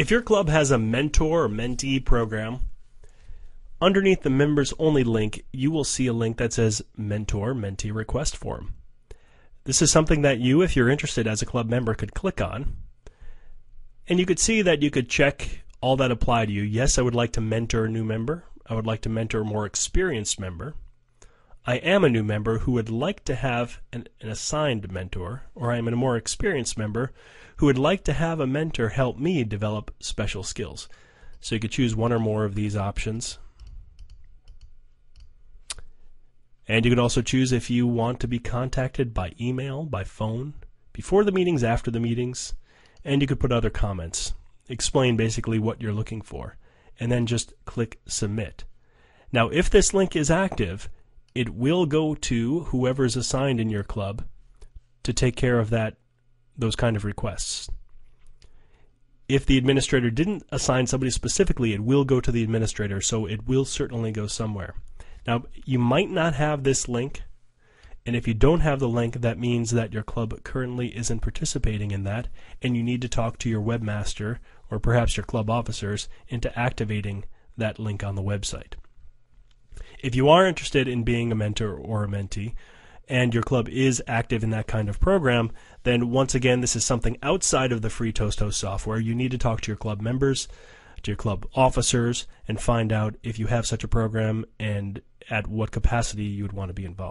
If your club has a mentor or mentee program, underneath the members only link, you will see a link that says mentor mentee request form. This is something that you, if you're interested as a club member, could click on. And you could see that you could check all that apply to you. Yes, I would like to mentor a new member. I would like to mentor a more experienced member. I am a new member who would like to have an, an, assigned mentor, or I am a more experienced member who would like to have a mentor help me develop special skills. So you could choose one or more of these options. And you could also choose if you want to be contacted by email, by phone, before the meetings, after the meetings, and you could put other comments. Explain basically what you're looking for, and then just click submit. Now, if this link is active, it will go to whoever is assigned in your club to take care of that those kind of requests. If the administrator didn't assign somebody specifically, it will go to the administrator, so it will certainly go somewhere. Now, you might not have this link, and if you don't have the link, that means that your club currently isn't participating in that, and you need to talk to your webmaster or perhaps your club officers into activating that link on the website. If you are interested in being a mentor or a mentee, and your club is active in that kind of program, then once again, this is something outside of the FreeToastHost software. You need to talk to your club members, to your club officers, and find out if you have such a program and at what capacity you would want to be involved.